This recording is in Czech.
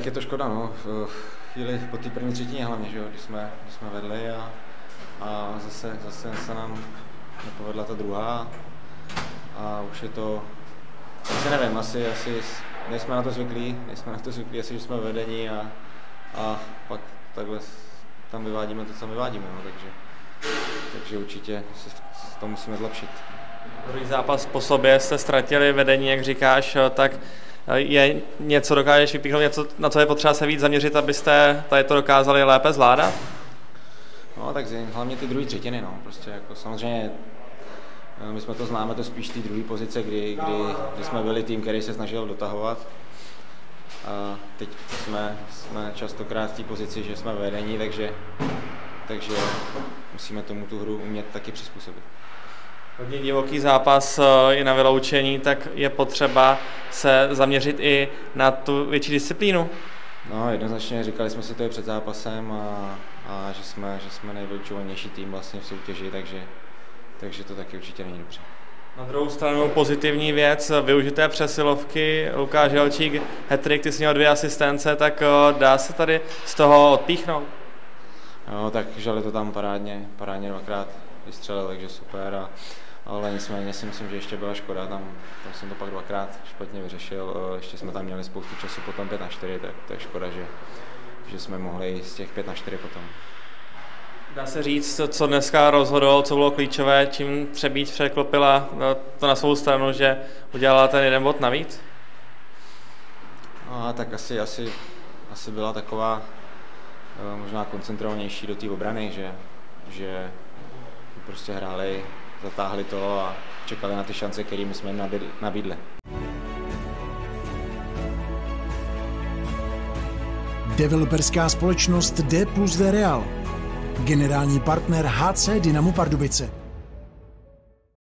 tak je to škoda, no. V chvíli po té první třetině hlavně, že jo, když jsme, když jsme vedli a, a zase, zase se nám nepovedla ta druhá a už je to, asi nevím, asi, asi nejsme na to zvyklí, nejsme na to zvyklí, asi, že jsme vedení a, a pak takhle tam vyvádíme to, co vyvádíme, no, takže, takže určitě se to musíme zlepšit. Druhý zápas po sobě jste ztratili vedení, jak říkáš, tak je něco, dokážeš vypíchnout něco, na co je potřeba se víc zaměřit, abyste tady to dokázali lépe zvládat? No tak hlavně ty druhé třetiny, no. Prostě jako samozřejmě eh, my jsme to známe, to spíš ty druhé pozice, kdy, kdy, kdy, jsme byli tým, který se snažil dotahovat. A teď jsme, jsme častokrát v té pozici, že jsme vedení, takže, takže musíme tomu tu hru umět taky přizpůsobit hodně divoký zápas eh, i na vyloučení, tak je potřeba se zaměřit i na tu větší disciplínu. No, jednoznačně říkali jsme si to i před zápasem a, a že jsme, že jsme nejvylučovanější tým vlastně v soutěži, takže, takže to taky určitě není dobře. Na druhou stranu pozitivní věc, využité přesilovky, Lukáš Jelčík, hetrik, ty jsi měl dvě asistence, tak eh, dá se tady z toho odpíchnout? No, tak žali to tam parádně, parádně dvakrát vystřelil, takže super. A, ale nicméně si myslím, že ještě byla škoda, tam, tam jsem to pak dvakrát špatně vyřešil, eh, ještě jsme tam měli spoustu času potom 5 na 4, tak to je škoda, že, že jsme mohli z těch 5 na 4 potom. Dá se říct, co dneska rozhodlo, co bylo klíčové, čím Třebíč překlopila eh, to na svou stranu, že udělala ten jeden bod navíc? No, tak asi, asi, asi byla taková eh, možná koncentrovanější do té obrany, že, že prostě hráli zatáhli to a čekali na ty šance, které jsme jim nabídli. Developerská společnost D plus D Real. Generální partner HC Dynamo Pardubice.